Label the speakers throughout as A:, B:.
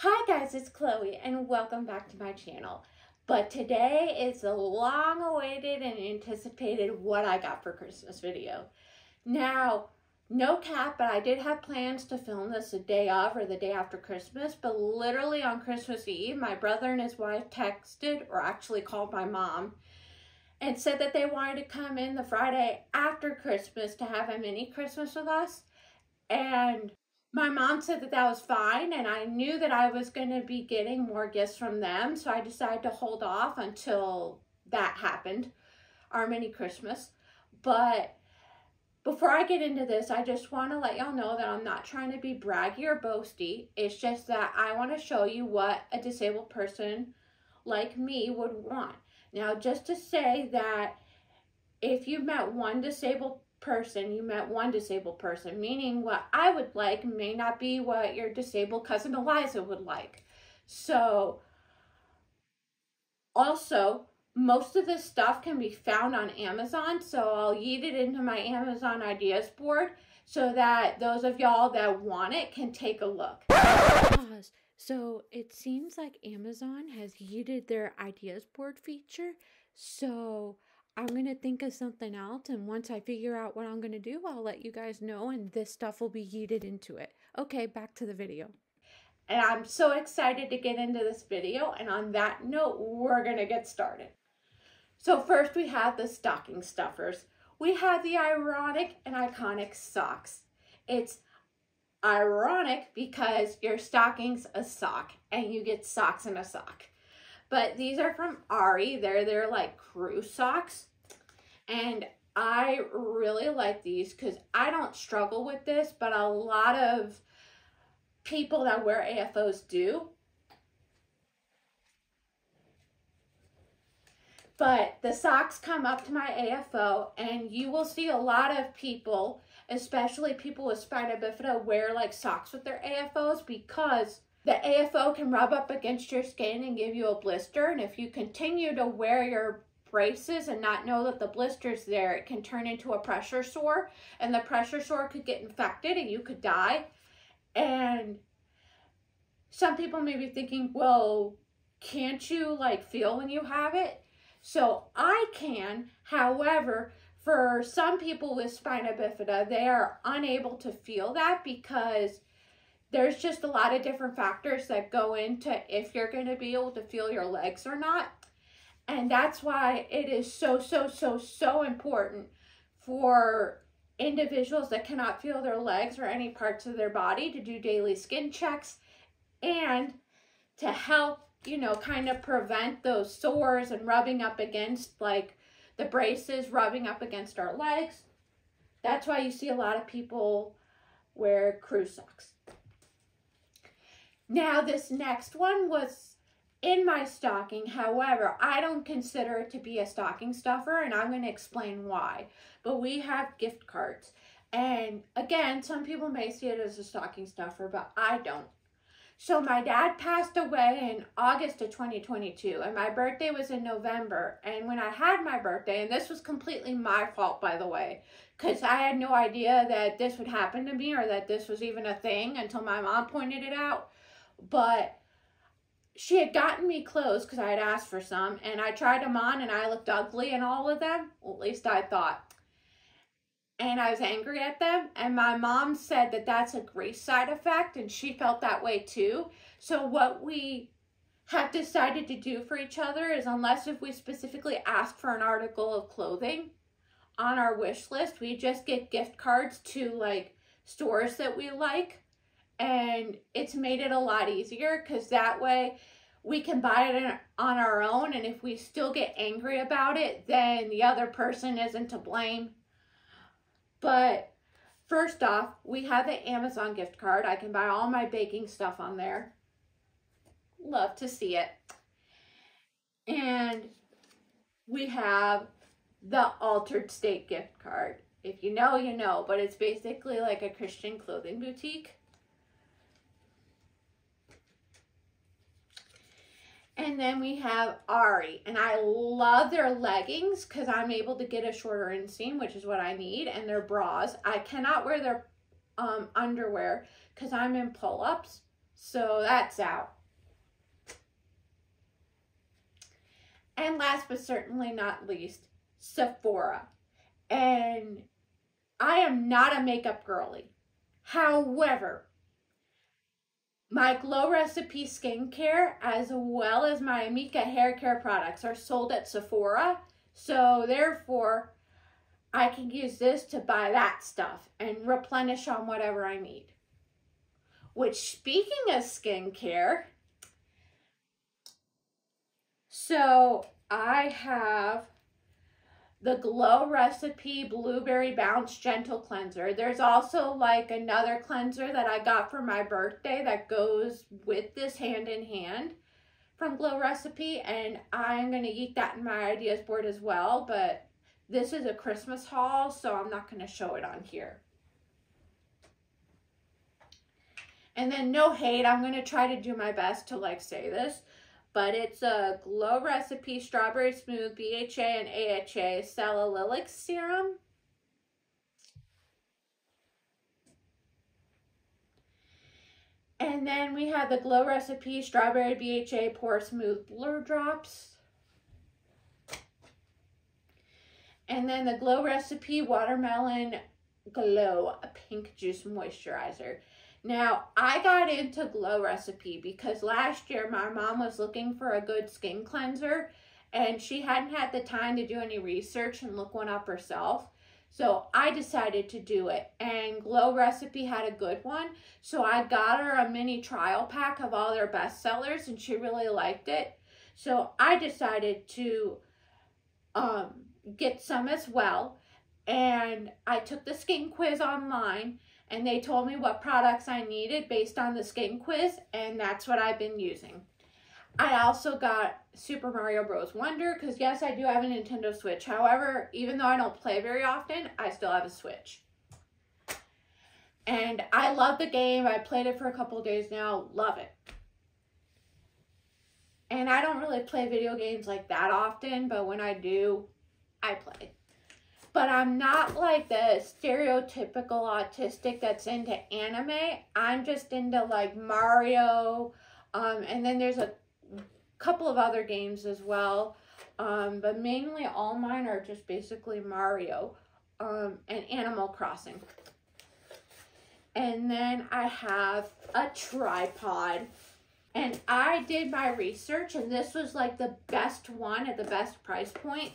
A: Hi guys, it's Chloe and welcome back to my channel. But today is the long awaited and anticipated what I got for Christmas video. Now, no cap, but I did have plans to film this the day of or the day after Christmas, but literally on Christmas Eve, my brother and his wife texted or actually called my mom and said that they wanted to come in the Friday after Christmas to have a mini Christmas with us. And my mom said that that was fine, and I knew that I was going to be getting more gifts from them, so I decided to hold off until that happened, our mini Christmas. But before I get into this, I just want to let y'all know that I'm not trying to be braggy or boasty. It's just that I want to show you what a disabled person like me would want. Now, just to say that if you met one disabled person, you met one disabled person, meaning what I would like may not be what your disabled cousin Eliza would like. So, also, most of this stuff can be found on Amazon, so I'll yeet it into my Amazon ideas board so that those of y'all that want it can take a look.
B: Pause. So it seems like Amazon has yeeted their ideas board feature. So I'm going to think of something else. And once I figure out what I'm going to do, I'll let you guys know. And this stuff will be yeeted into it. Okay, back to the video.
A: And I'm so excited to get into this video. And on that note, we're going to get started. So first we have the stocking stuffers. We have the ironic and iconic socks. It's ironic because your stocking's a sock and you get socks in a sock. But these are from Aerie. They're they're like crew socks. And I really like these because I don't struggle with this, but a lot of people that wear AFOs do. But the socks come up to my AFO and you will see a lot of people especially people with spina bifida wear like socks with their AFOs because the AFO can rub up against your skin and give you a blister. And if you continue to wear your braces and not know that the blister's there, it can turn into a pressure sore. And the pressure sore could get infected and you could die. And some people may be thinking, well, can't you like feel when you have it? So I can. However, for some people with spina bifida, they are unable to feel that because there's just a lot of different factors that go into if you're going to be able to feel your legs or not. And that's why it is so, so, so, so important for individuals that cannot feel their legs or any parts of their body to do daily skin checks and to help, you know, kind of prevent those sores and rubbing up against like the braces rubbing up against our legs. That's why you see a lot of people wear crew socks. Now this next one was in my stocking. However, I don't consider it to be a stocking stuffer and I'm going to explain why. But we have gift cards. And again, some people may see it as a stocking stuffer, but I don't. So my dad passed away in August of 2022 and my birthday was in November. And when I had my birthday, and this was completely my fault by the way, because I had no idea that this would happen to me or that this was even a thing until my mom pointed it out. But she had gotten me clothes because I had asked for some and I tried them on and I looked ugly in all of them. Well, at least I thought and I was angry at them. And my mom said that that's a grace side effect, and she felt that way too. So, what we have decided to do for each other is, unless if we specifically ask for an article of clothing on our wish list, we just get gift cards to like stores that we like. And it's made it a lot easier because that way we can buy it on our own. And if we still get angry about it, then the other person isn't to blame but first off, we have the Amazon gift card. I can buy all my baking stuff on there. Love to see it. And we have the Altar'd State gift card. If you know, you know, but it's basically like a Christian clothing boutique. And then we have Aerie, And I love their leggings because I'm able to get a shorter inseam, which is what I need. And their bras. I cannot wear their um, underwear because I'm in pull-ups. So that's out. And last but certainly not least, Sephora. And I am not a makeup girly. However, my Glow Recipe skincare as well as my Amika hair care products are sold at Sephora. So therefore, I can use this to buy that stuff and replenish on whatever I need. Which speaking of skincare, so I have the Glow Recipe Blueberry Bounce Gentle Cleanser. There's also like another cleanser that I got for my birthday that goes with this hand in hand from Glow Recipe. And I'm going to eat that in my ideas board as well. But this is a Christmas haul, so I'm not going to show it on here. And then no hate, I'm going to try to do my best to like say this but it's a Glow Recipe Strawberry Smooth BHA and AHA Salicylic Serum. And then we have the Glow Recipe Strawberry BHA Pore Smooth Blur Drops. And then the Glow Recipe Watermelon Glow Pink Juice Moisturizer. Now, I got into Glow Recipe because last year my mom was looking for a good skin cleanser and she hadn't had the time to do any research and look one up herself. So I decided to do it and Glow Recipe had a good one. So I got her a mini trial pack of all their best sellers and she really liked it. So I decided to um, get some as well. And I took the skin quiz online and they told me what products I needed based on the skin quiz, and that's what I've been using. I also got Super Mario Bros. Wonder because, yes, I do have a Nintendo Switch. However, even though I don't play very often, I still have a Switch. And I love the game. I played it for a couple days now. Love it. And I don't really play video games like that often, but when I do, I play but I'm not like the stereotypical autistic that's into anime. I'm just into like Mario, um, and then there's a couple of other games as well. Um, but mainly all mine are just basically Mario um, and Animal Crossing. And then I have a tripod. And I did my research, and this was like the best one at the best price point.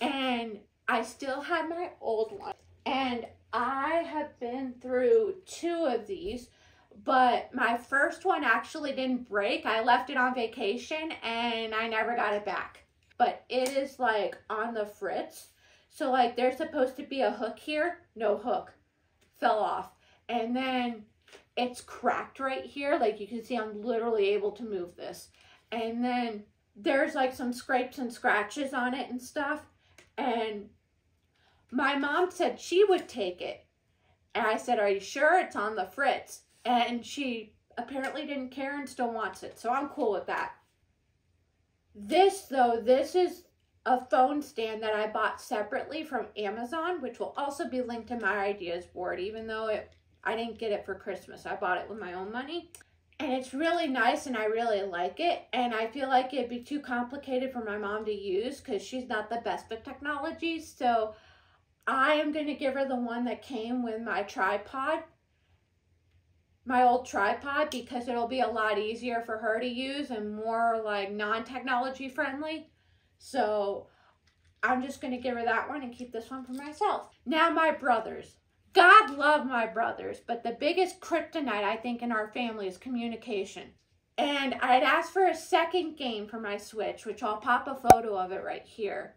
A: And I still have my old one. And I have been through two of these, but my first one actually didn't break. I left it on vacation and I never got it back. But it is like on the fritz. So like there's supposed to be a hook here. No hook. Fell off. And then it's cracked right here. Like you can see I'm literally able to move this. And then there's like some scrapes and scratches on it and stuff. And my mom said she would take it. And I said, Are you sure it's on the fritz? And she apparently didn't care and still wants it. So I'm cool with that. This, though, this is a phone stand that I bought separately from Amazon, which will also be linked to my ideas board, even though it I didn't get it for Christmas. I bought it with my own money. And it's really nice and I really like it. And I feel like it'd be too complicated for my mom to use because she's not the best with technology. So I am going to give her the one that came with my tripod, my old tripod, because it'll be a lot easier for her to use and more like non-technology friendly. So I'm just going to give her that one and keep this one for myself. Now my brothers. God love my brothers, but the biggest kryptonite I think in our family is communication. And I'd asked for a second game for my Switch, which I'll pop a photo of it right here.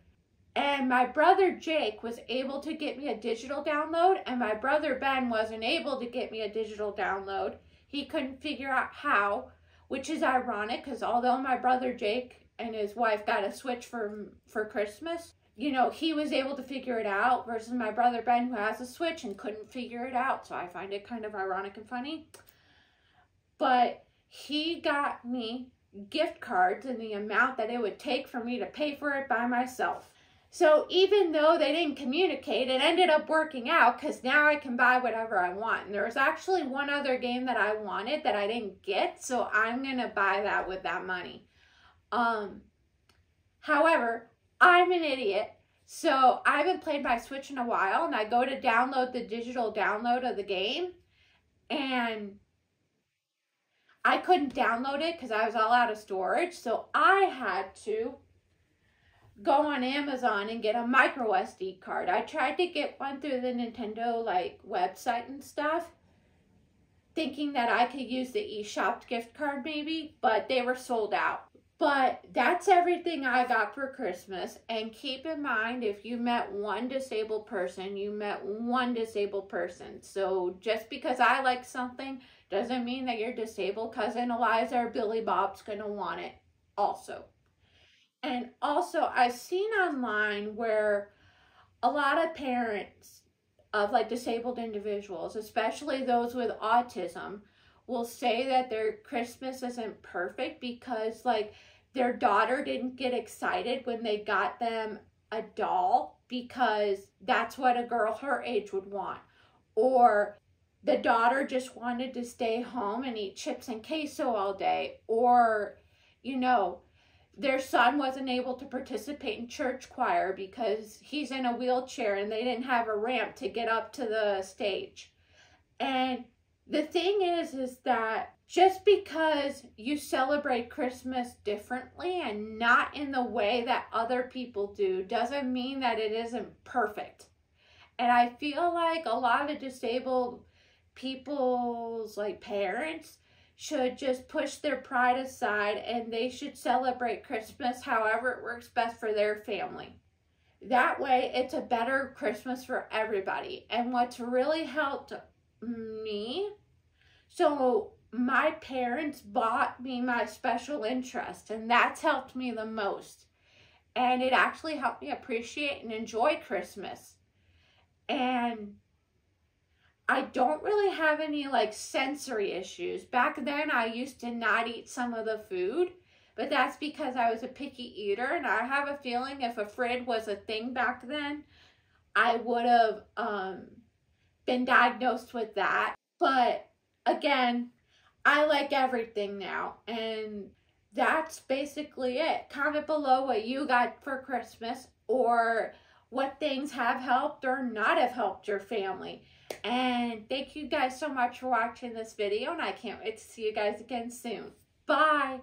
A: And my brother Jake was able to get me a digital download, and my brother Ben wasn't able to get me a digital download. He couldn't figure out how, which is ironic because although my brother Jake and his wife got a Switch for for Christmas, you know, he was able to figure it out versus my brother Ben who has a Switch and couldn't figure it out. So I find it kind of ironic and funny. But he got me gift cards in the amount that it would take for me to pay for it by myself. So even though they didn't communicate, it ended up working out because now I can buy whatever I want. And there was actually one other game that I wanted that I didn't get, so I'm gonna buy that with that money. Um, however, I'm an idiot. So I haven't played my Switch in a while, and I go to download the digital download of the game, and I couldn't download it because I was all out of storage. So I had to go on Amazon and get a micro SD card. I tried to get one through the Nintendo like website and stuff, thinking that I could use the eShop gift card maybe, but they were sold out. But that's everything I got for Christmas. And keep in mind, if you met one disabled person, you met one disabled person. So just because I like something doesn't mean that your disabled cousin Eliza or Billy Bob's to want it also. And also, I've seen online where a lot of parents of like disabled individuals, especially those with autism, will say that their Christmas isn't perfect because like their daughter didn't get excited when they got them a doll because that's what a girl her age would want. Or the daughter just wanted to stay home and eat chips and queso all day. Or, you know, their son wasn't able to participate in church choir because he's in a wheelchair and they didn't have a ramp to get up to the stage. And the thing is is that just because you celebrate Christmas differently and not in the way that other people do doesn't mean that it isn't perfect. And I feel like a lot of disabled people's like parents should just push their pride aside and they should celebrate Christmas however it works best for their family. That way, it's a better Christmas for everybody. And what's really helped me, so my parents bought me my special interest, and that's helped me the most. And it actually helped me appreciate and enjoy Christmas. And I don't really have any like sensory issues. Back then, I used to not eat some of the food, but that's because I was a picky eater. And I have a feeling if ARFID was a thing back then, I would have um, been diagnosed with that. But again, I like everything now. And that's basically it. Comment below what you got for Christmas or what things have helped or not have helped your family. And thank you guys so much for watching this video, and I can't wait to see you guys again soon. Bye!